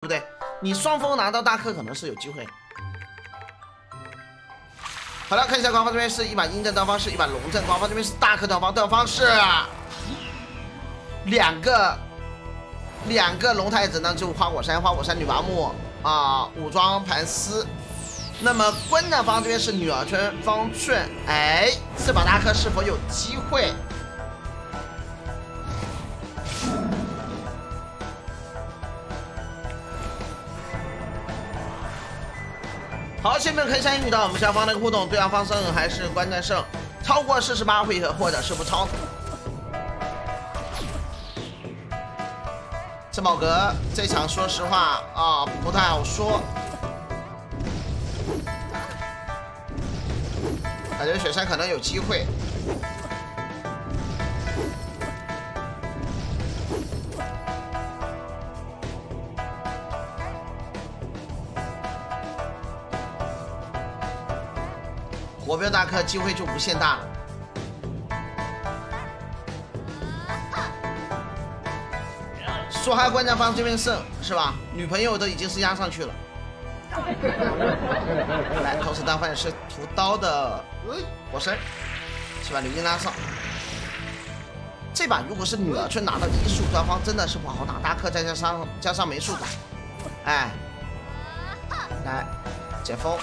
不对？你双峰拿到大克可能是有机会。好了，看一下官方这边是一把阴阵刀方，是一把龙阵，官方这边是大克刀方，刀方是两个两个龙太子，那就花果山、花果山女娲木啊，武装盘丝。那么关战方这边是女儿村方顺，哎，这把大克是否有机会？好，下面可以参与到我们下方的互动，对方方胜还是观战胜？超过四十八回合，或者是不超？珍宝阁这场说实话啊，不太好说。感觉雪山可能有机会。国标大课机会就无限大了。说哈关家方这边胜是吧？女朋友都已经是压上去了。来，同时单方也是屠刀的火神，去把刘金拉上。这把如果是女儿村拿到一术，对方真的是不好打。大克再加上加上没术打，哎，来解封。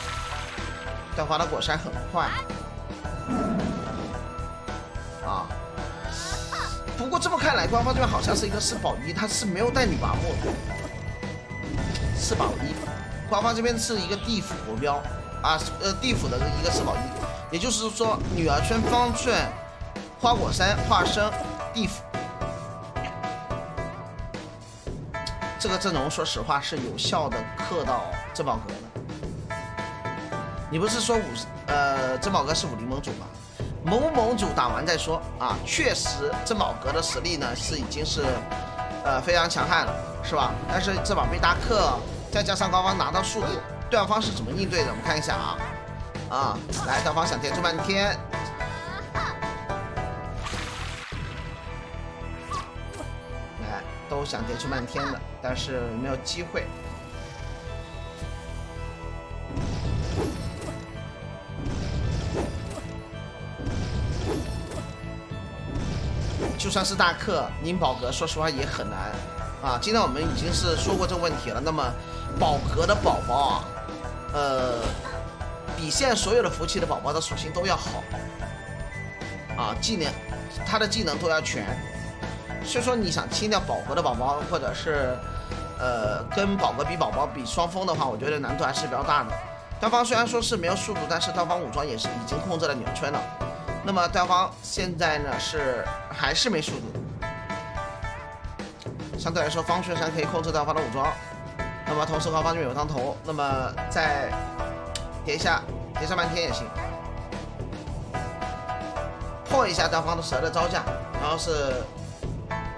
对方的果山很快啊，不过这么看来，官方这边好像是一个四保一，他是没有带女娲木的。四保一，官方这边是一个地府国标啊，呃，地府的一个四保一，也就是说，女儿村方寸花果山化身地府，这个阵容说实话是有效的克到珍宝阁的。你不是说武呃珍宝阁是武林盟主吗？盟盟主打完再说啊！确实珍宝阁的实力呢是已经是呃非常强悍了，是吧？但是这把被大克，再加上高方拿到速度，对方是怎么应对的？我们看一下啊啊！来，对方想叠出半天，来都想叠出漫天的，但是没有机会。算是大克宁宝阁，说实话也很难啊。今天我们已经是说过这个问题了。那么宝阁的宝宝啊，呃，比现在所有的服务器的宝宝的属性都要好啊，技能，他的技能都要全。所以说你想清掉宝阁的宝宝，或者是呃跟宝格比宝宝比双峰的话，我觉得难度还是比较大的。单方虽然说是没有速度，但是单方武装也是已经控制了鸟村了。那么对方现在呢是还是没速度，相对来说方雪山可以控制对方的武装，那么同时和方俊有当头，那么再叠一下，叠上半天也行，破一下对方的蛇的招架，然后是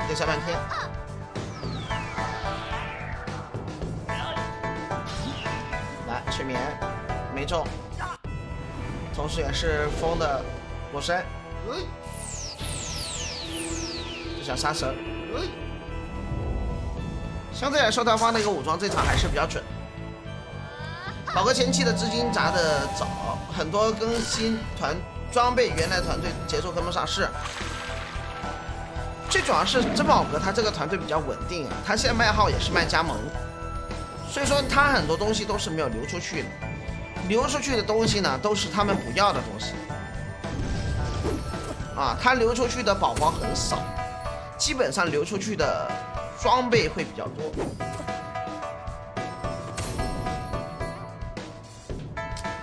叠下半天，来催眠没中，同时也是风的。火山，就想杀神。相对来说，对方的一个武装这场还是比较准。宝哥前期的资金砸的早，很多更新团装备，原来团队节奏跟不上。是，最主要是珍宝哥他这个团队比较稳定啊，他现在卖号也是卖加盟，所以说他很多东西都是没有流出去的，流出去的东西呢都是他们不要的东西。啊，他流出去的宝宝很少，基本上流出去的装备会比较多。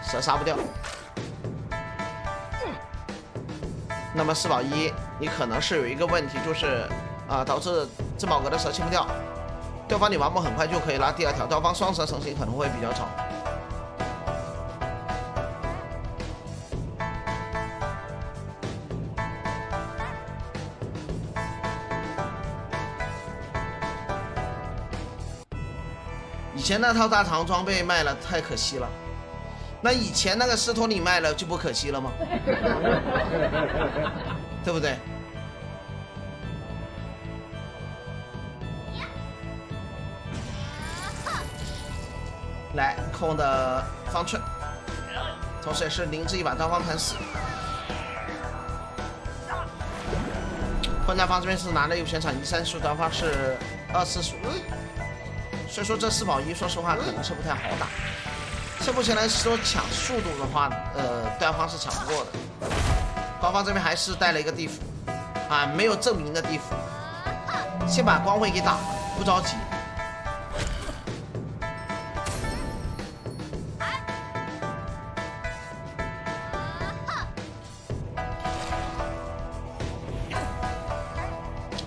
蛇杀不掉，那么四保一，你可能是有一个问题，就是啊，导致珍宝阁的蛇清不掉，对方你王木很快就可以拉第二条，对方双蛇成型可能会比较早。前那套大唐装备卖了，太可惜了。那以前那个斯托里卖了就不可惜了吗？对不对？来控的方寸，同时也是灵芝一把刀方砍死。混战方这边是拿了有全场一三速，刀方是二四速，所以说这四保一说实话可能是不太好打。这目前来说抢速度的话，呃，对方是抢不过的。官方这边还是带了一个地府，啊，没有证明的地府，先把光辉给打了，不着急。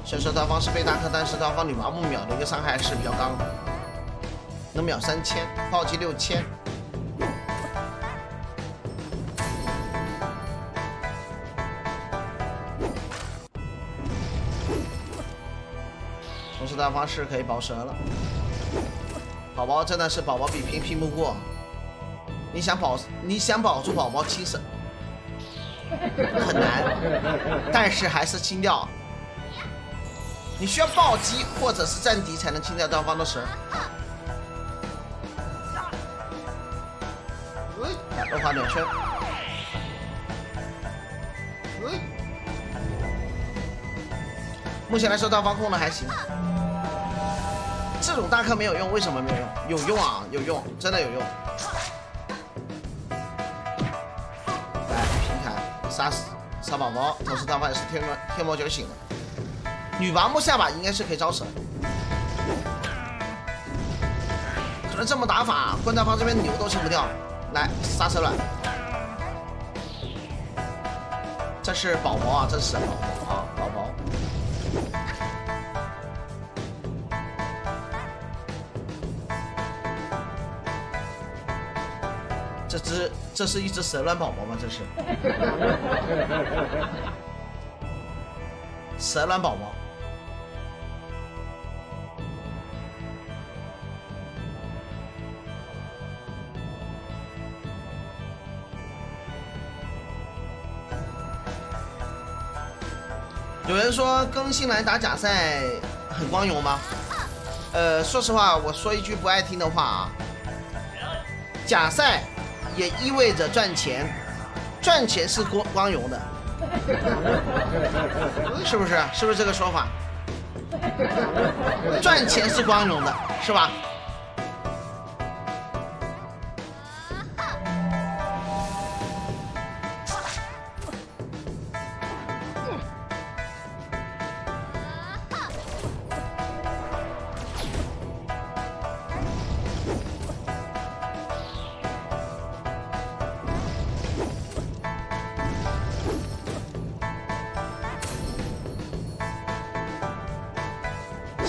虽说对方是被大克，但是对方女麻木秒的一个伤害是比较高的，能秒三千，暴击六千。同时对方是可以保蛇了，宝宝真的是宝宝比拼拼不过，你想保你想保住宝宝清神很难，但是还是清掉。你需要暴击或者是战敌才能清掉对方的神。两圈。目前来说，大方控的还行。这种大坑没有用，为什么没有用？有用啊，有用，真的有用。来，平砍，杀死，杀宝宝，同时大方也是天魔天魔觉醒了。女拔木下把应该是可以招手，可能这么打法，关大方这边牛都清不掉。来，刹车卵，这是宝宝啊，这是宝宝啊，宝宝。这只，这是一只蛇卵宝宝吗？这是蛇卵宝宝。有人说更新来打假赛很光荣吗？呃，说实话，我说一句不爱听的话啊，假赛也意味着赚钱，赚钱是光光荣的，是不是？是不是这个说法？赚钱是光荣的，是吧？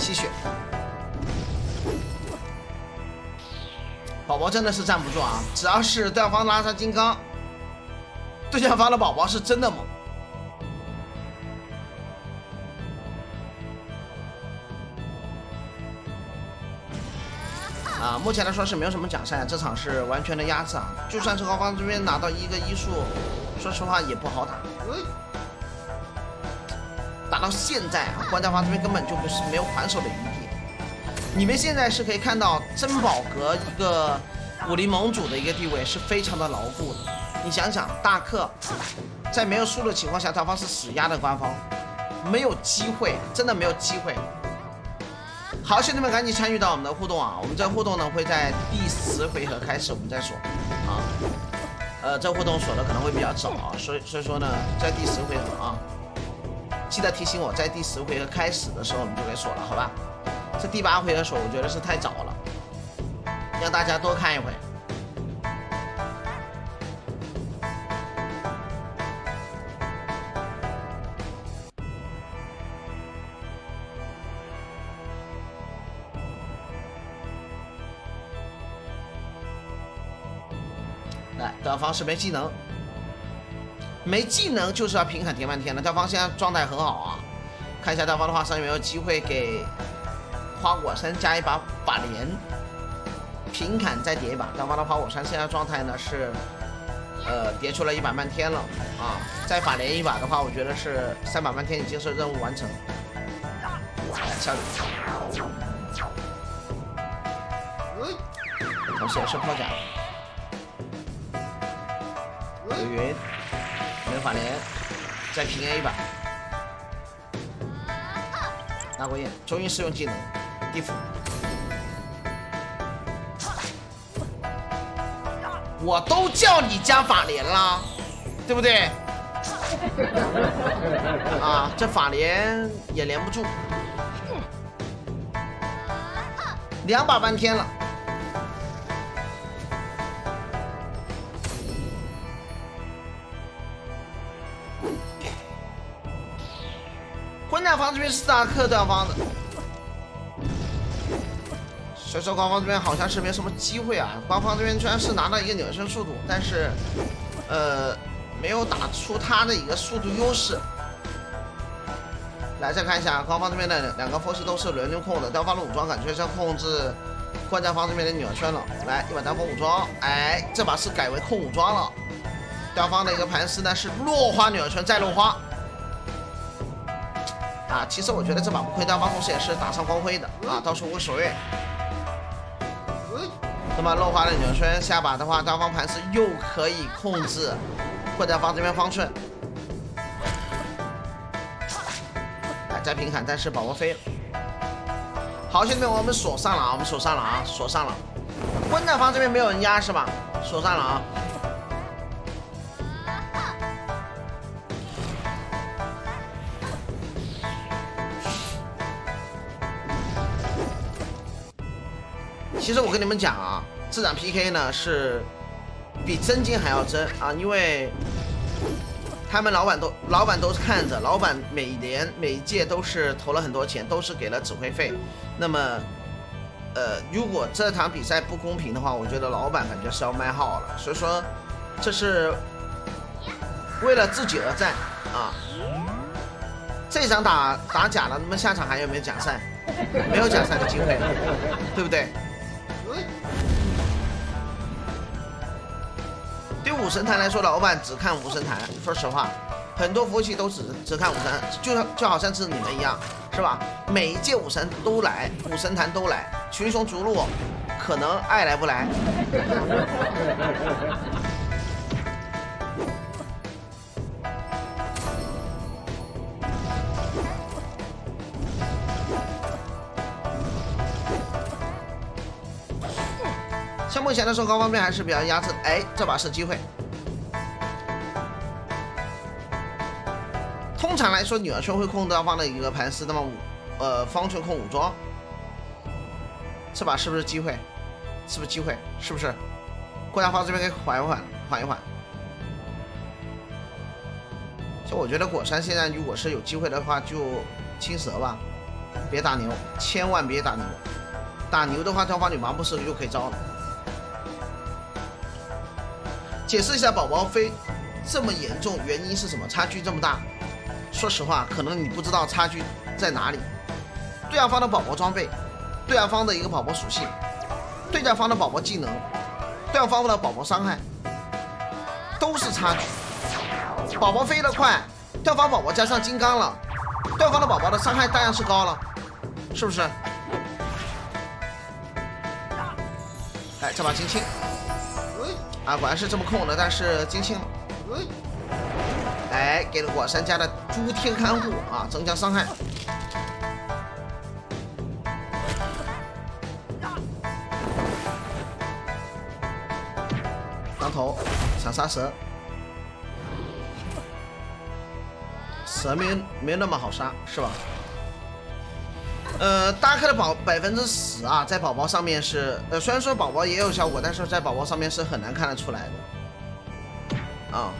吸血，宝宝真的是站不住啊！只要是对方拉上金刚，对方的宝宝是真的猛啊！目前来说是没有什么假赛，这场是完全的压制啊！就算是高方这边拿到一个医术，说实话也不好打。到现在啊，关大方这边根本就不是没有还手的余地。你们现在是可以看到珍宝阁一个武林盟主的一个地位是非常的牢固的。你想想，大克在没有输的情况下，他方是死压的官方，没有机会，真的没有机会。好，兄弟们赶紧参与到我们的互动啊！我们这互动呢会在第十回合开始我们再说啊。呃，这互动锁的可能会比较早啊，所以所以说呢，在第十回合啊。记得提醒我在第十回合开始的时候，我们就给锁了，好吧？这第八回合锁，我觉得是太早了，让大家多看一回。来，对方是没技能。没技能就是要平砍叠半天的，对方现在状态很好啊！看一下大方的话，上有没有机会给花果山加一把法莲，平砍再叠一把。大方的花果山现在状态呢是，呃，叠出了一把漫天了啊！再法莲一把的话，我觉得是三把漫天已经是任务完成。来，下路。同时也是破甲。有云，法连，再平 A 吧。拿过眼，终于使用技能，地府。我都叫你加法连了，对不对？啊，这法连也连不住，两把半天了。官方这边是大克对方的，所以说官方这边好像是没什么机会啊。官方这边虽然是拿到一个扭身速度，但是，呃，没有打出他的一个速度优势。来再看一下官方这边的两个风系都是轮流控的，雕方的武装感觉是要控制冠战方这边的扭圈了。来一把单锋武装，哎，这把是改为控武装了。雕方的一个盘丝呢是落花鸟圈再落花。啊，其实我觉得这把不亏，单方同时也是打上光辉的啊，倒是无所谓。那么落花的扭圈，下把的话，单方盘是又可以控制冠战方这边方寸。来再平砍，但是宝宝飞了。好，兄弟们，我们锁上了啊，我们锁上了啊，锁上了。冠战方这边没有人压是吧？锁上了啊。其实我跟你们讲啊，这场 PK 呢是比真金还要真啊，因为他们老板都老板都看着，老板每年每一届都是投了很多钱，都是给了指挥费。那么，呃，如果这场比赛不公平的话，我觉得老板感觉是要卖号了。所以说，这是为了自己而战啊。这场打打假了，那么下场还有没有假赛？没有假赛的机会，对不对？对武神坛来说，老板只看武神坛。说实话，很多服务器都只只看武神，就像就好像是你们一样，是吧？每一届武神都来，武神坛都来，群雄逐鹿，可能爱来不来。目前的时候，高方面还是比较压制。哎，这把是机会。通常来说，女儿圈会控对方的一个盘丝，那么武呃方寸控武装，这把是不是机会？是不是机会？是不是？郭家方这边可以缓一缓，缓一缓。就我觉得果山现在如果是有机会的话，就青蛇吧，别打牛，千万别打牛。打牛的话，对方女麻不是就可以招了。解释一下宝宝飞这么严重，原因是什么？差距这么大，说实话，可能你不知道差距在哪里。对岸方的宝宝装备，对岸方的一个宝宝属性，对战方的宝宝技能，对岸方的宝宝伤害，都是差距。宝宝飞得快，对方宝宝加上金刚了，对方的宝宝的伤害当然是高了，是不是？来，这把金青。啊，果然是这么控的，但是金青了。哎，给了火山家的诸天看护啊，增加伤害。当头想杀蛇，蛇没没那么好杀，是吧？呃，大克的宝百分之十啊，在宝宝上面是，呃，虽然说宝宝也有效果，但是在宝宝上面是很难看得出来的。啊，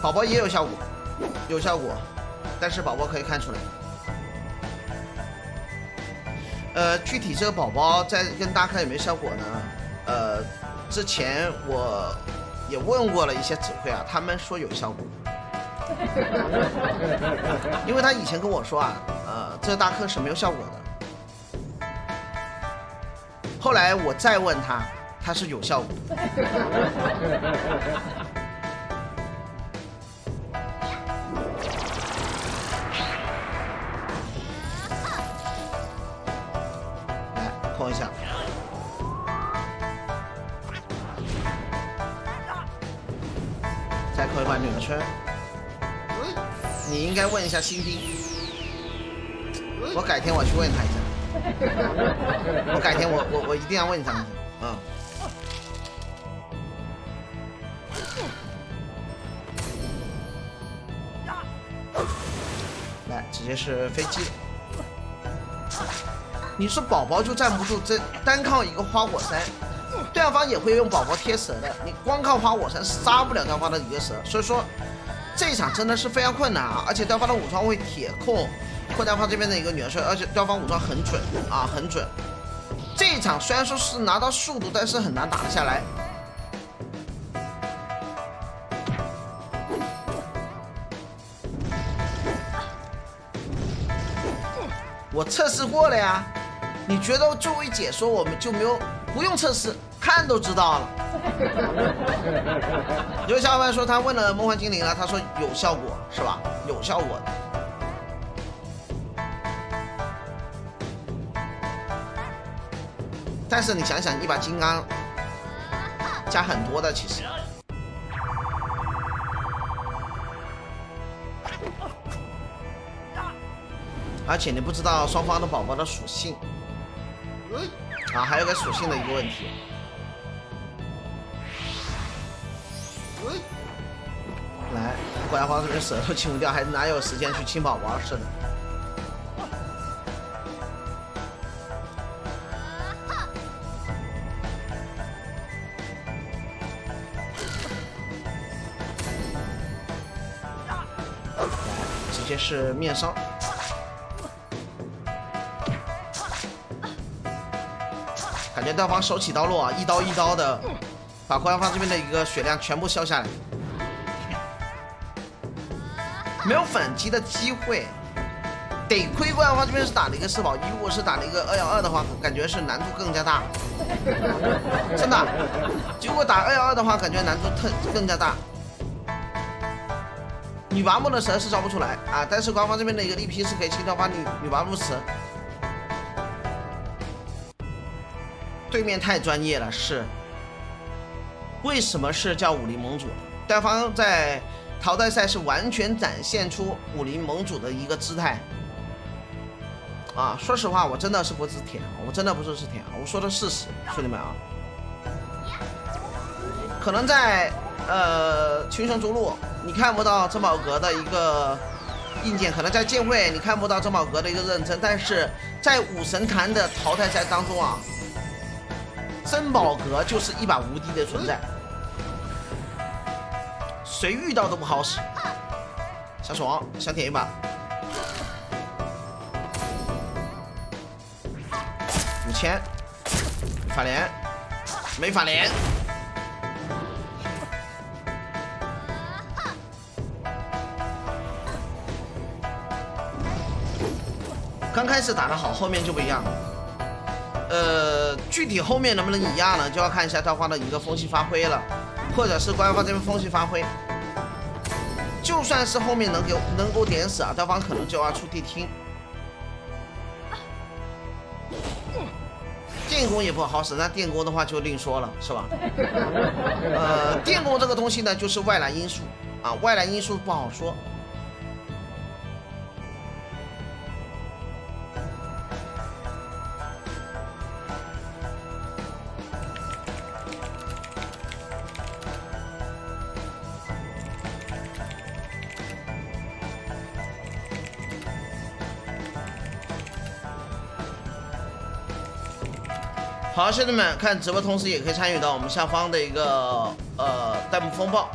宝宝也有效果，有效果，但是宝宝可以看出来。呃，具体这个宝宝在跟大克有没有效果呢？呃，之前我也问过了一些指挥啊，他们说有效果。因为他以前跟我说啊，呃，这大课是没有效果的。后来我再问他，他是有效果。来控一下。再扣一块女的圈。你应该问一下新兵，我改天我去问他一下。我改天我我我一定要问他一下，嗯。来，直接是飞机。你说宝宝就站不住，这单靠一个花火山，对方也会用宝宝贴蛇的。你光靠花火山杀不了对方的一个蛇，所以说这一场真的是非常困难啊！而且对方的武装会铁控扩大方这边的一个元帅，而且对方武装很准啊，很准。这一场虽然说是拿到速度，但是很难打得下来。我测试过了呀。你觉得作为解说，我们就没有不用测试，看都知道了。有小伙伴说他问了梦幻精灵了，他说有效果是吧？有效果。但是你想想，一把金刚加很多的其实，而且你不知道双方的宝宝的属性。啊，还有个属性的一个问题。官方这边舌头清不掉，还哪有时间去清宝宝？是的。直接是面伤。感觉对方手起刀落啊，一刀一刀的把官方这边的一个血量全部消下来，没有反击的机会。得亏官方这边是打了一个四保一，如果是打了一个二幺二的话，感觉是难度更加大。真的，如果打二幺二的话，感觉难度特更加大。女拔木的蛇是招不出来啊，但是官方这边的一个力劈是可以清掉把女女拔木蛇。对面太专业了，是。为什么是叫武林盟主？对方在淘汰赛是完全展现出武林盟主的一个姿态。啊，说实话，我真的是不是舔，我真的不是是舔，我说的事实，兄弟们啊。可能在呃群雄逐鹿，你看不到珍宝阁的一个硬件，可能在剑会你看不到珍宝阁的一个认真，但是在武神坛的淘汰赛当中啊。珍宝阁就是一把无敌的存在，谁遇到都不好使。小爽，想舔一把。五千，法连，没法连。刚开始打得好，后面就不一样。呃，具体后面能不能一样呢？就要看一下对方的一个风系发挥了，或者是官方这边风系发挥。就算是后面能给能够点死啊，对方可能就要出地听。电工也不好使，那电工的话就另说了，是吧？呃，电工这个东西呢，就是外来因素啊，外来因素不好说。好，兄弟们，看直播同时也可以参与到我们下方的一个呃弹幕风暴，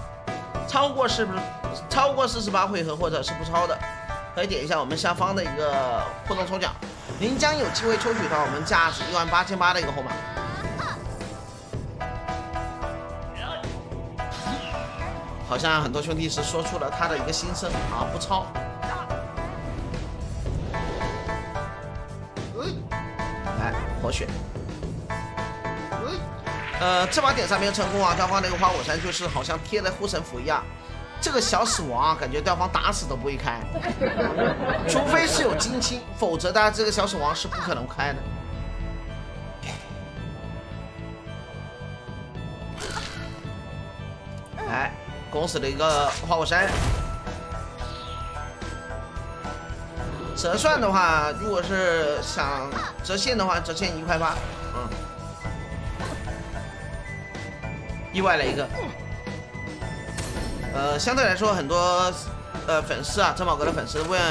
超过是不是超过四十八回合或者是不超的，可以点一下我们下方的一个互动抽奖，您将有机会抽取到我们价值一万八千八的一个号码。好像很多兄弟是说出了他的一个心声啊，不超。呃，这把点杀没有成功啊，对方那个花果山就是好像贴了护身符一样。这个小死亡啊，感觉对方打死都不会开，除非是有金青，否则大家这个小死亡是不可能开的。来，拱死了一个花果山。折算的话，如果是想折现的话，折现一块八。意外了一个。呃，相对来说，很多呃粉丝啊，珍宝阁的粉丝问，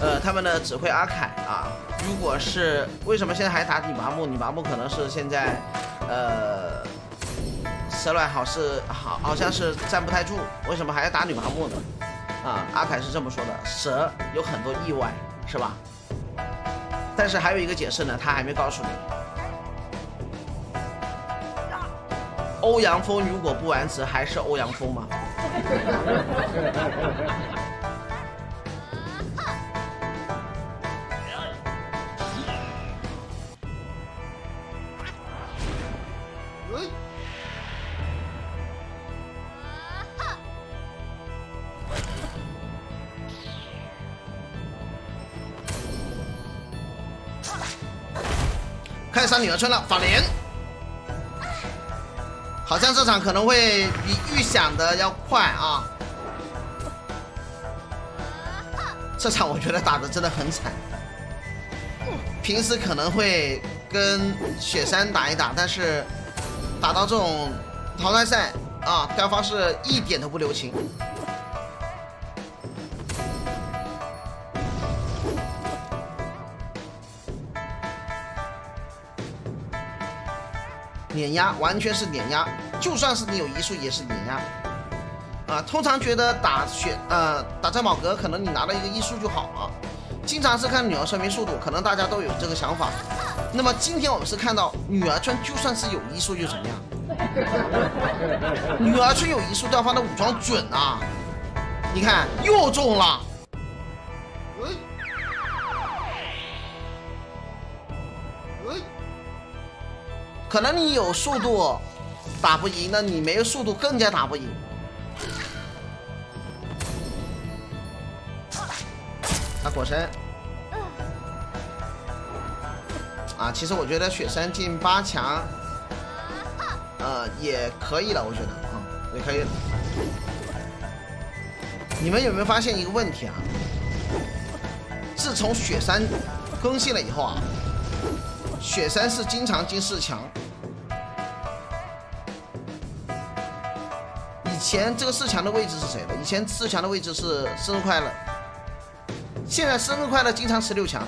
呃，他们的指挥阿凯啊，如果是为什么现在还打女麻木？女麻木可能是现在，呃，蛇卵好是好好像是站不太住，为什么还要打女麻木呢？啊，阿凯是这么说的，蛇有很多意外，是吧？但是还有一个解释呢，他还没告诉你。欧阳锋如果不完职，还是欧阳锋吗？看上女儿村了，法莲。好像这场可能会比预想的要快啊！这场我觉得打的真的很惨。平时可能会跟雪山打一打，但是打到这种淘汰赛啊，对方是一点都不留情。碾压完全是碾压，就算是你有移速也是零啊。啊，通常觉得打雪呃打战宝阁可能你拿到一个移速就好了，经常是看女儿村没速度，可能大家都有这个想法。那么今天我们是看到女儿村就算是有移速又怎么样？女儿村有移速，对方的武装准啊！你看又中了。可能你有速度打不赢，那你没有速度更加打不赢。他，果山。啊，其实我觉得雪山进八强，呃，也可以了，我觉得啊，也可以了。你们有没有发现一个问题啊？自从雪山更新了以后啊，雪山是经常进四强。前这个四强的位置是谁的？以前四强的位置是生日快乐，现在生日快乐经常十六强，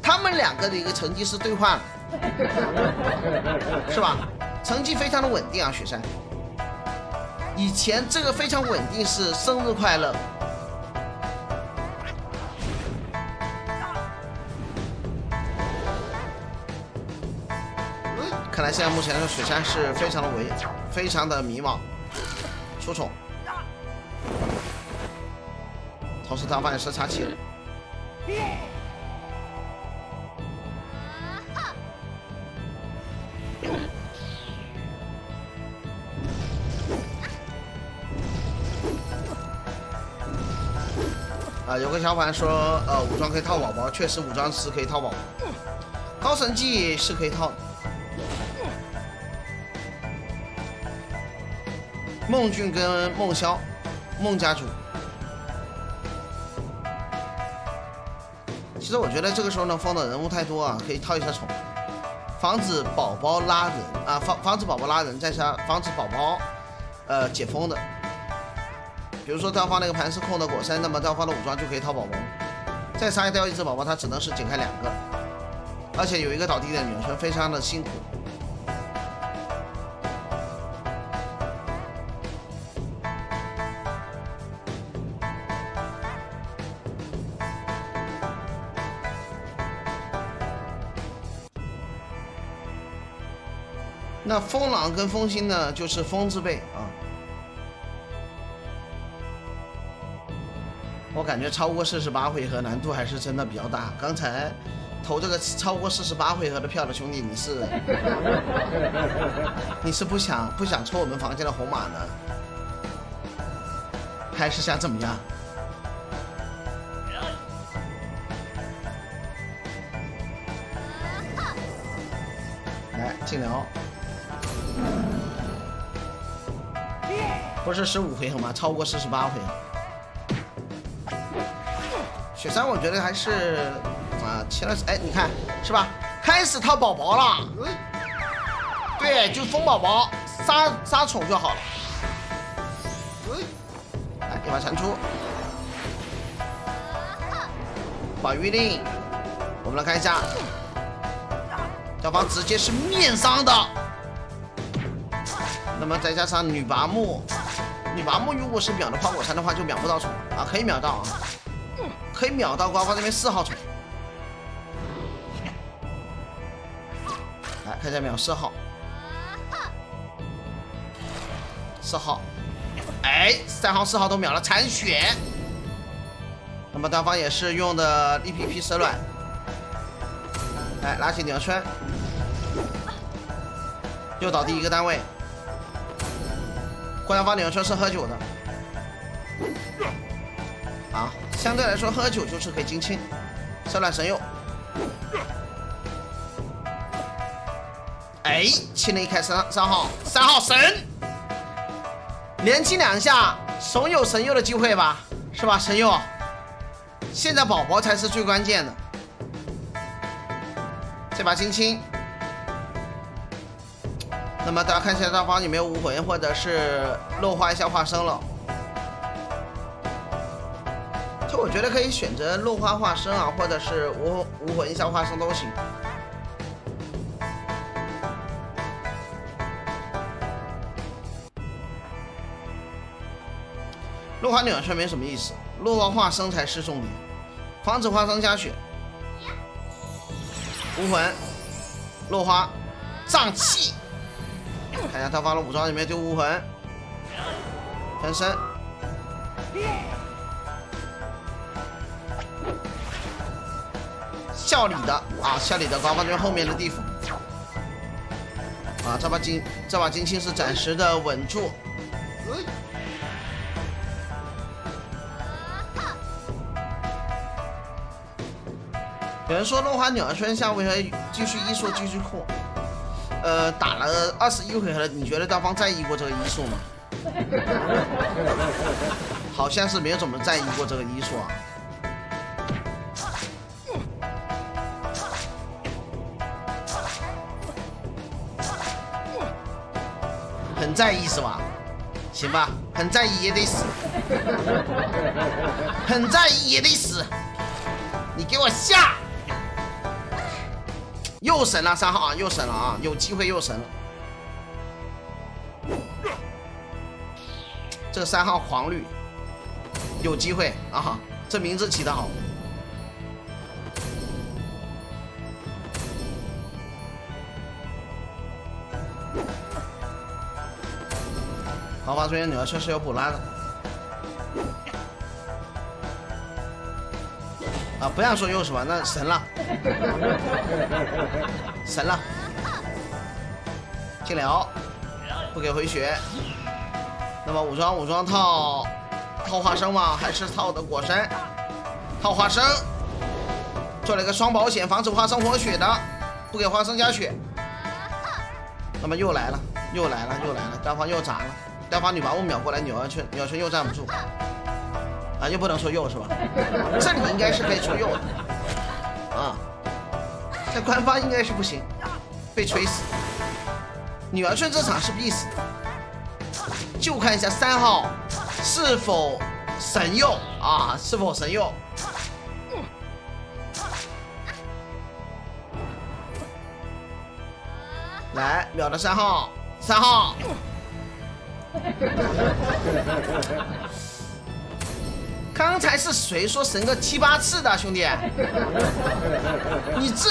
他们两个的一个成绩是兑换了，是吧？成绩非常的稳定啊，雪山。以前这个非常稳定是生日快乐，看来现在目前的雪山是非常的危，非常的迷茫。出宠，同时他发现是插气了。啊，有个小伙伴说，呃，武装可以套宝宝，确实武装是可以套宝宝，高神技是可以套的。孟俊跟孟萧，孟家主。其实我觉得这个时候呢，封的人物太多啊，可以套一下宠，防止宝宝拉人啊，防防止宝宝拉人，再加防止宝宝呃解封的。比如说他要放那个盘是控的果山，那么他要放的武装就可以套宝宝。再杀掉一只宝宝，他只能是解开两个，而且有一个倒地的女生，非常的辛苦。那风狼跟风心呢，就是风字辈啊。我感觉超过四十八回合难度还是真的比较大。刚才投这个超过四十八回合的票的兄弟，你是你是不想不想抽我们房间的红马呢，还是想怎么样？是十五回合吗？超过四十八回合。雪山我觉得还是啊，切了哎，你看是吧？开始套宝宝了。对，就封宝宝，杀杀宠就好了。来，一把蟾蜍，把玉令，我们来看一下，对方直接是面伤的。那么再加上女拔木，女拔木如果是秒的花果山的话，就秒不到宠啊，可以秒到啊，可以秒到瓜瓜这边四号宠。来看一下秒四号。四号，哎，三号、四号都秒了残血。那么对方也是用的一匹匹蛇卵，来拉起鸟圈，又倒第一个单位。官方鸟圈是喝酒的，啊，相对来说喝酒就是可以精清。蛇卵神佑，哎，清了一开三三号，三号神。连清两下，总有神佑的机会吧，是吧？神佑，现在宝宝才是最关键的。这把金青，那么大家看一下大方有没有武魂，或者是落花一下化身了。就我觉得可以选择落花化身啊，或者是武武魂一下化身都行。落花鸟圈没什么意思，落花化身才是重点。防止化身加血，武魂，落花，胀气。看一下他发了武装里面丢武魂，分身，笑里的啊，笑里的高方这边后面的地府啊，这把金这把金青是暂时的稳住。有人说落花鸟圈下回合继续一术继续控，呃，打了二十一回合了，你觉得对方在意过这个医术吗？好像是没有怎么在意过这个医术啊。很在意是吧？行吧，很在意也得死，很在意也得死，你给我下！又神了三号啊，又神了啊，有机会又神了。这三号黄绿有机会啊，这名字起得好。好吧，这边女儿确实有补拉的。啊，不让说又是吧？那神了，神了，进了，不给回血。那么武装武装套套花生吗？还是套的果山？套花生，做了一个双保险，防止花生活血的，不给花生加血。那么又来了，又来了，又来了，对方又砸了，对方女把我秒过来，鸟圈鸟圈又站不住。啊，又不能说用是吧？这里应该是可以说用的啊，在官方应该是不行，被锤死。女儿村这场是必死，就看一下三号是否神佑啊，是否神佑？来秒了三号，三号。刚才是谁说神个七八次的兄弟？你这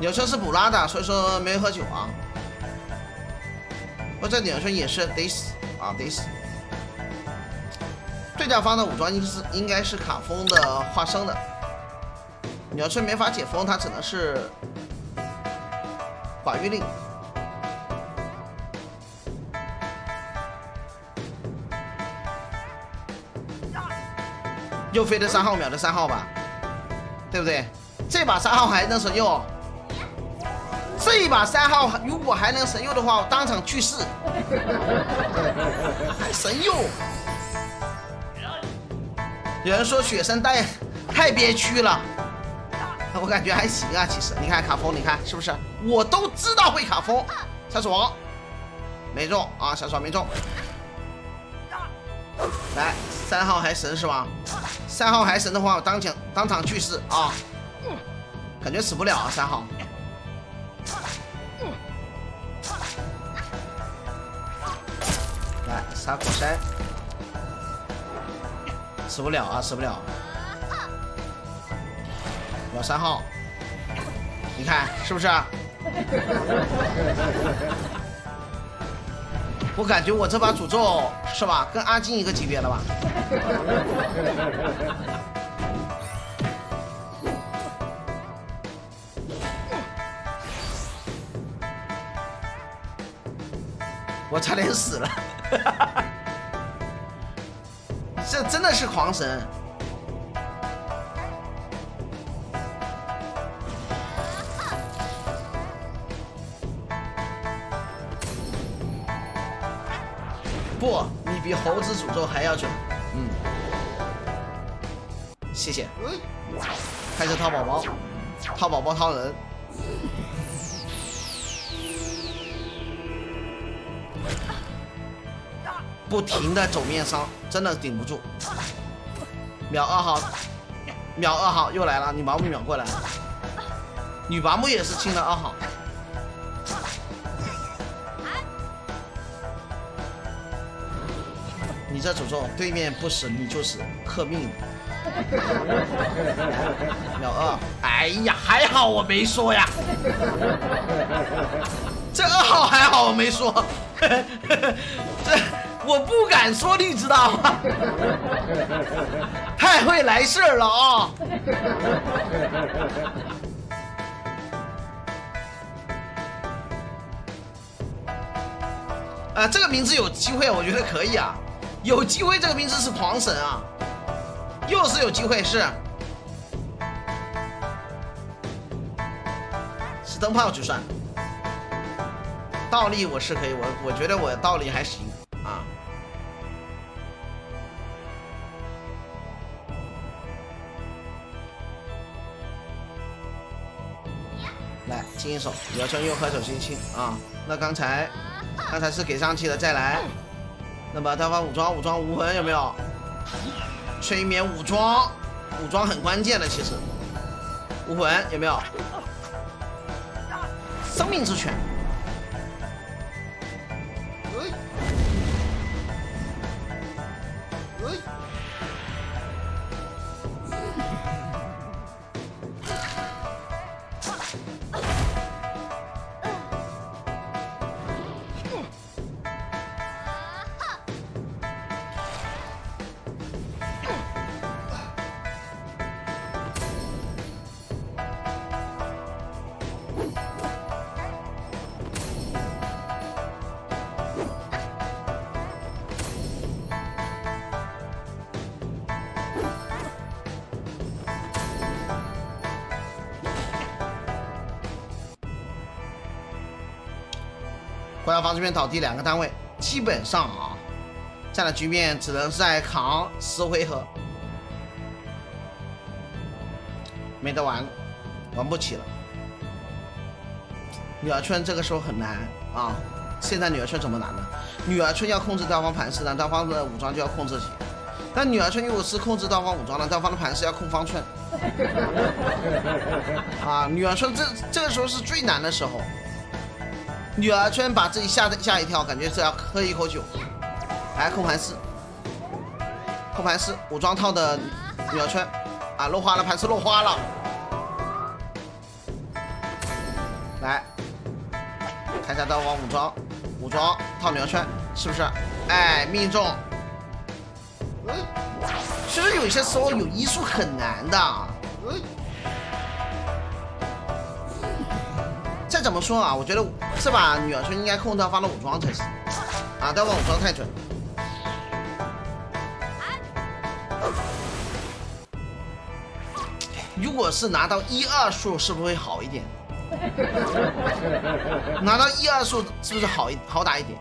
鸟车是补拉的，所以说没喝酒啊。我这鸟车也是得死啊，得死。对战方的武装应是应该是卡风的化生的，鸟车没法解封，它只能是寡玉令。又飞的三号秒的三号吧，对不对？这把三号还能神佑，这一把三号如果还能神佑的话，我当场去世。还神佑？有人说雪山带太憋屈了，我感觉还行啊。其实你看卡风，你看是不是？我都知道会卡风。小王没中啊，小王没中。来，三号还神是吧？三号还神的话，我当场当场去世啊！感觉死不了啊，三号。来，杀火山，死不了啊，死不了。我三号，你看是不是？我感觉我这把诅咒是吧，跟阿金一个级别了吧？我差点死了，这真的是狂神。不，你比猴子诅咒还要准。嗯，谢谢。开始掏宝宝，掏宝宝掏人，不停的走面伤，真的顶不住。秒二号，秒二号又来了，女麻木秒过来了。女麻木也是清了二号。你这诅咒，对面不死你就死，克命。秒二，哎呀，还好我没说呀。这二号还好我没说，这我不敢说，你知道吗？太会来事儿了啊！啊，这个名字有机会，我觉得可以啊。有机会，这个名字是狂神啊，又是有机会，是是灯泡就算，倒立我是可以，我我觉得我倒立还行啊。来，亲一手，要穿右合手轻轻啊。那刚才刚才是给上去的，再来。那么对方武装武装无痕有没有？催眠武装，武装很关键的其实。武魂有没有？生命之泉。这边倒地两个单位，基本上啊，这样的局面只能再扛十回合，没得玩，玩不起了。女儿村这个时候很难啊，现在女儿村怎么难呢？女儿村要控制对方盘势，呢对方的武装就要控自己。但女儿村如果是控制对方武装了，对方的盘势要控方寸。啊，女儿村这这个时候是最难的时候。女儿圈把自己吓吓一跳，感觉是要喝一口酒。来控盘四，控盘四，武装套的女儿圈啊，落花了，盘丝落花了。来，看一下刀王武装，武装套女儿圈是不是？哎，命中。其实有些时候有医术很难的。再怎么说啊，我觉得这把女儿村应该控对方的武装才是啊，对方武装太准。如果是拿到一二数，是不是会好一点？拿到一二数是不是好一好打一点？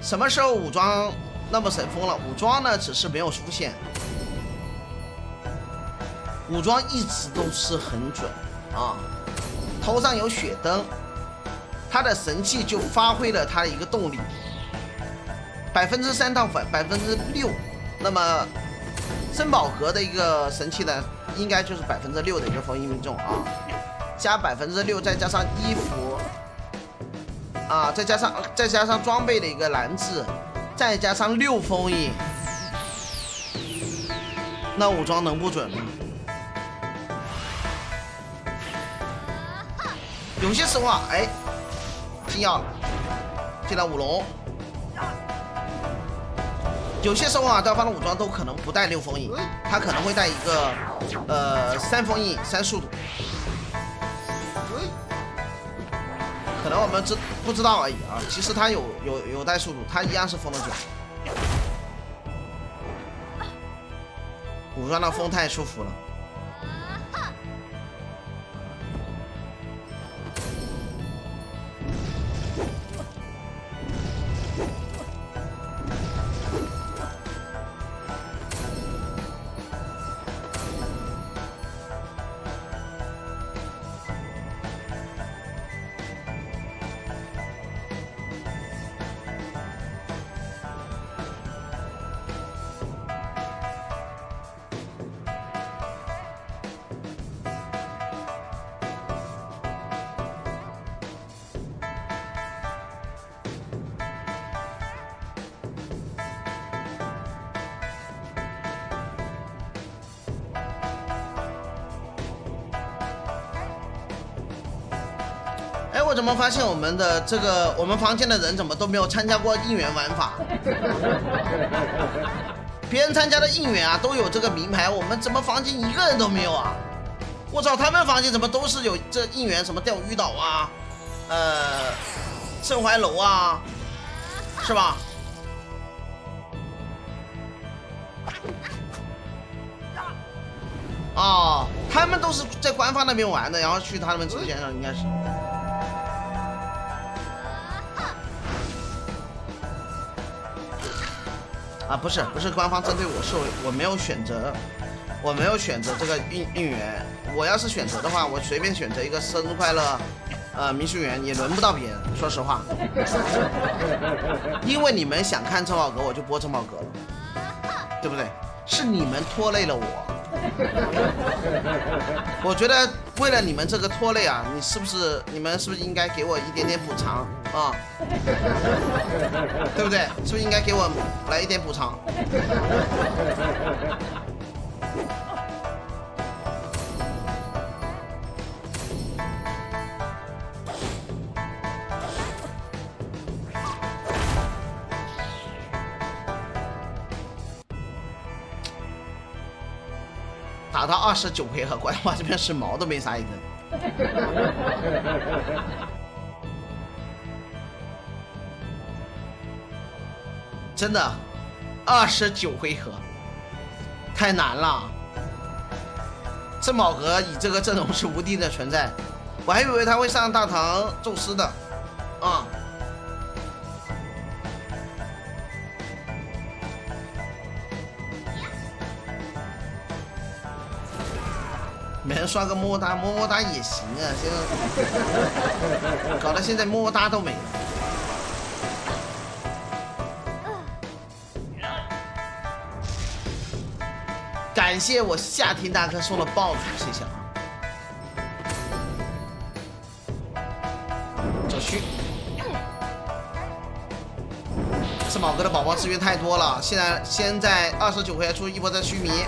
什么时候武装那么神风了？武装呢，只是没有出现。武装一直都是很准啊，头上有血灯，他的神器就发挥了他的一个动力，百分之三到百百分之六。那么珍宝阁的一个神器呢，应该就是百分之六的一个封印命中啊，加百分之六，再加上衣服。啊，再加上再加上装备的一个蓝字，再加上六封印，那武装能不准吗？有些时候啊，哎，金耀进来五龙，有些时候啊，对方的武装都可能不带六封印，他可能会带一个呃三封印三速度。可能我们知不知道而已啊，其实他有有有带速度，他一样是封的准。武装的风太舒服了。我怎么发现我们的这个我们房间的人怎么都没有参加过应援玩法？别人参加的应援啊都有这个名牌，我们怎么房间一个人都没有啊？我操，他们房间怎么都是有这应援什么钓鱼岛啊，呃，盛淮楼啊，是吧？哦，他们都是在官方那边玩的，然后去他们直播间上应该是。啊，不是不是官方针对我，是我我没有选择，我没有选择这个应应援。我要是选择的话，我随便选择一个生日快乐，呃，民宿园也轮不到别人。说实话，因为你们想看珍宝阁，我就播珍宝阁了，对不对？是你们拖累了我。我觉得为了你们这个拖累啊，你是不是你们是不是应该给我一点点补偿啊？对不对？是不是应该给我来一点补偿？二十九回合，官方这边是毛都没杀一根。真的，二十九回合太难了。珍宝阁以这个阵容是无敌的存在，我还以为他会上大唐宙斯的，啊。刷个么么哒，么么哒也行啊！现在搞得现在么么哒都没了。感谢我夏天大哥送的爆竹，谢谢啊！走虚，是宝哥的宝宝资源太多了，现在现在二十九回出一波的虚弥。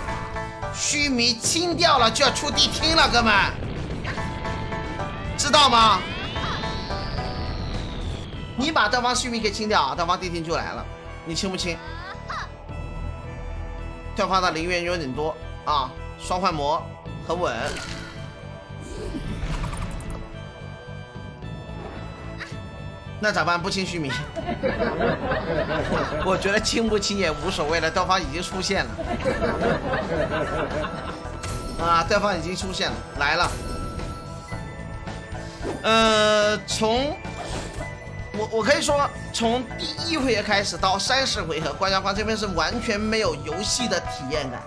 须弥清掉了就要出谛听了，哥们，知道吗？你把对方须弥给清掉，对方谛听就来了，你清不清？对方的灵元有点多啊，双幻魔很稳。那咋办？不清虚名？我觉得清不清也无所谓了，对方已经出现了。啊，对方已经出现了，来了。呃，从我我可以说，从第一回合开始到三十回合，关家关这边是完全没有游戏的体验感，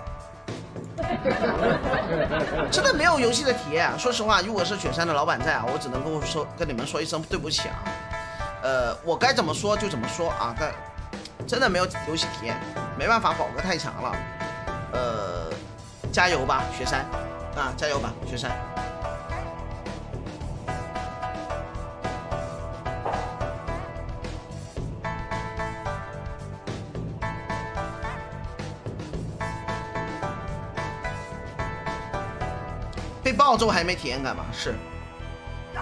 真的没有游戏的体验。说实话，如果是雪山的老板在啊，我只能跟我说跟你们说一声对不起啊。呃，我该怎么说就怎么说啊，但真的没有游戏体验，没办法，宝哥太强了。呃，加油吧，雪山啊，加油吧，雪山。被暴揍还没体验感吗？是，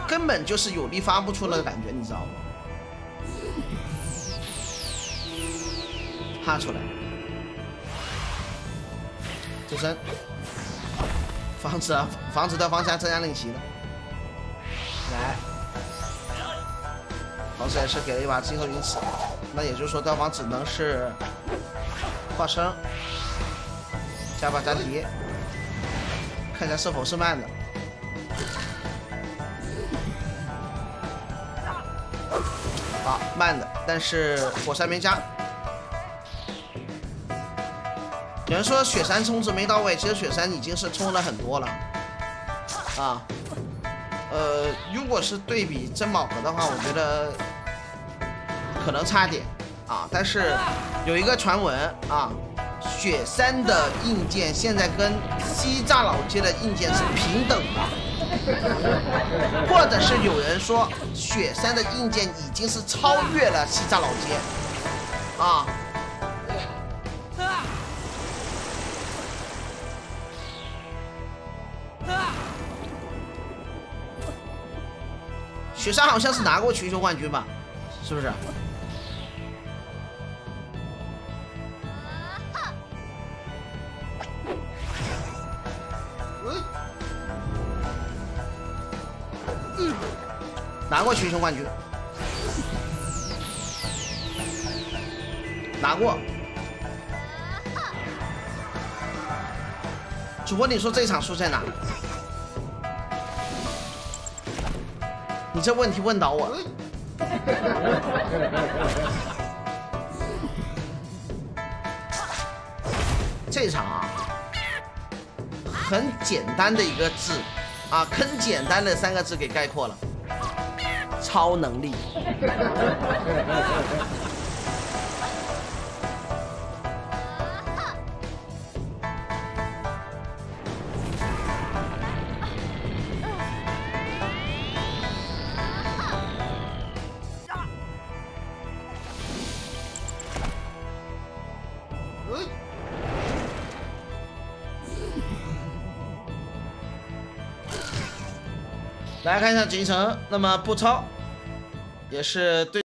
根本就是有力发不出来的感觉，你知道吗？哈出来，自身，防止啊，防止对方向增加令旗的，来，同时也是给了一把金河云刺，那也就是说对方只能是。化生，加把加提，看一下是否是慢的，好慢的，但是火山没加。有人说雪山充值没到位，其实雪山已经是充了很多了，啊，呃，如果是对比珍宝盒的话，我觉得可能差点啊。但是有一个传闻啊，雪山的硬件现在跟西栅老街的硬件是平等的，或者是有人说雪山的硬件已经是超越了西栅老街，啊。雪山好像是拿过全球冠军吧，是不是？嗯拿过群雄冠军，拿过。主播，你说这场输在哪？这问题问倒我了。这场啊，很简单的一个字啊，很简单的三个字给概括了，超能力。看一下锦城，那么不超，也是对。